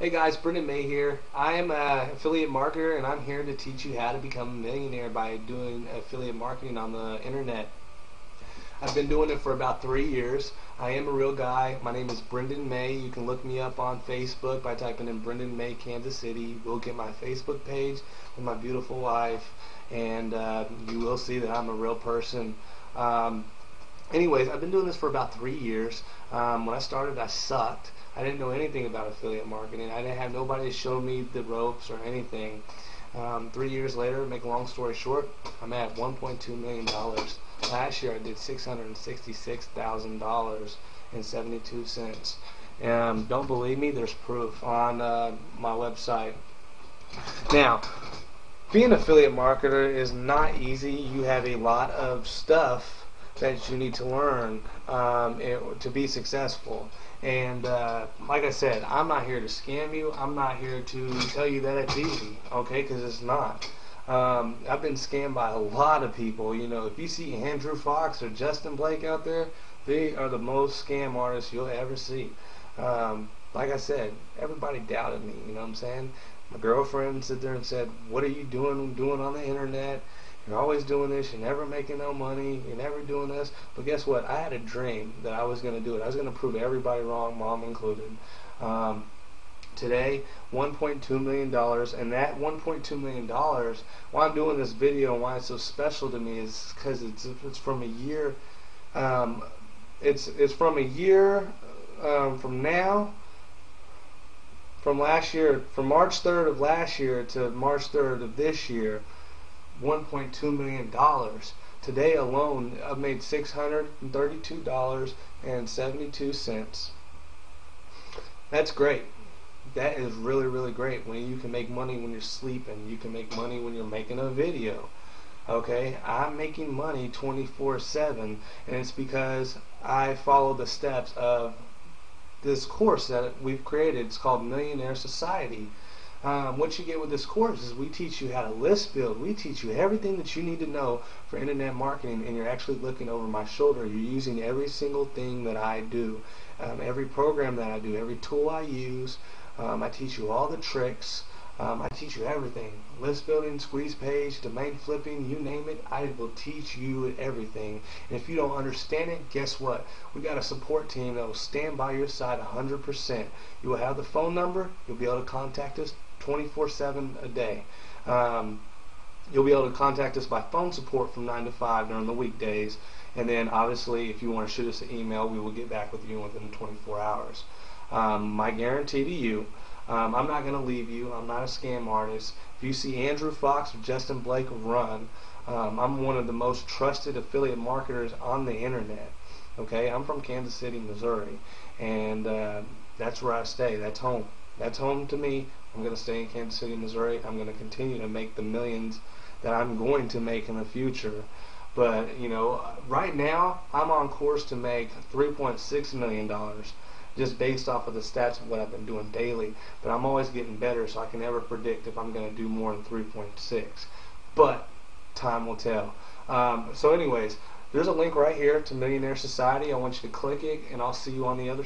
Hey guys, Brendan May here. I am an affiliate marketer and I'm here to teach you how to become a millionaire by doing affiliate marketing on the internet. I've been doing it for about three years. I am a real guy. My name is Brendan May. You can look me up on Facebook by typing in Brendan May Kansas City. We'll get my Facebook page with my beautiful wife and uh, you will see that I'm a real person. Um, anyways, I've been doing this for about three years. Um, when I started, I sucked. I didn't know anything about affiliate marketing. I didn't have nobody to show me the ropes or anything. Um, three years later, make a long story short, I'm at 1.2 million dollars. Last year, I did 666 thousand dollars and 72 cents. Um, don't believe me? There's proof on uh, my website. Now, being an affiliate marketer is not easy. You have a lot of stuff that you need to learn um, to be successful. And uh, like I said, I'm not here to scam you. I'm not here to tell you that it's easy, okay? Because it's not. Um, I've been scammed by a lot of people. You know, if you see Andrew Fox or Justin Blake out there, they are the most scam artists you'll ever see. Um, like I said, everybody doubted me. You know what I'm saying? My girlfriend sit there and said, "What are you doing doing on the internet? You're always doing this. You're never making no money. You're never doing this." But guess what? I had a dream that I was going to do it. I was going to prove everybody wrong, mom included. Um, today, 1.2 million dollars, and that 1.2 million dollars. Why I'm doing this video and why it's so special to me is because it's it's from a year. Um, it's it's from a year um, from now from last year, from March 3rd of last year to March 3rd of this year, $1.2 million. Today alone, I've made $632.72. That's great. That is really, really great. When you can make money when you're sleeping, you can make money when you're making a video. Okay, I'm making money 24-7, and it's because I follow the steps of this course that we've created. It's called Millionaire Society. Um, what you get with this course is we teach you how to list build. We teach you everything that you need to know for internet marketing, and you're actually looking over my shoulder. You're using every single thing that I do, um, every program that I do, every tool I use. Um, I teach you all the tricks. Um, I teach you everything. List building, squeeze page, domain flipping, you name it, I will teach you everything. And if you don't understand it, guess what? We got a support team that will stand by your side 100%. You will have the phone number. You'll be able to contact us 24-7 a day. Um, you'll be able to contact us by phone support from 9 to 5 during the weekdays. And then obviously if you want to shoot us an email, we will get back with you within 24 hours. Um, my guarantee to you um, I'm not going to leave you. I'm not a scam artist. If you see Andrew Fox or Justin Blake run, um, I'm one of the most trusted affiliate marketers on the internet. Okay, I'm from Kansas City, Missouri, and uh, that's where I stay. That's home. That's home to me. I'm going to stay in Kansas City, Missouri. I'm going to continue to make the millions that I'm going to make in the future. But, you know, right now, I'm on course to make $3.6 million just based off of the stats of what I've been doing daily. But I'm always getting better, so I can never predict if I'm going to do more than 3.6. But time will tell. Um, so anyways, there's a link right here to Millionaire Society. I want you to click it, and I'll see you on the other